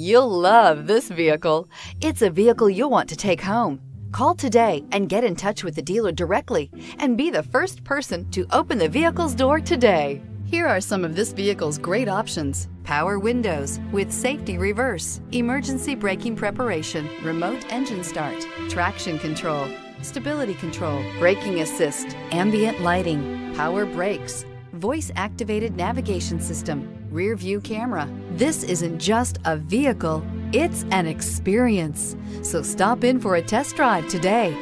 You'll love this vehicle. It's a vehicle you'll want to take home. Call today and get in touch with the dealer directly and be the first person to open the vehicle's door today. Here are some of this vehicle's great options. Power windows with safety reverse, emergency braking preparation, remote engine start, traction control, stability control, braking assist, ambient lighting, power brakes, voice activated navigation system, rear view camera. This isn't just a vehicle, it's an experience. So stop in for a test drive today.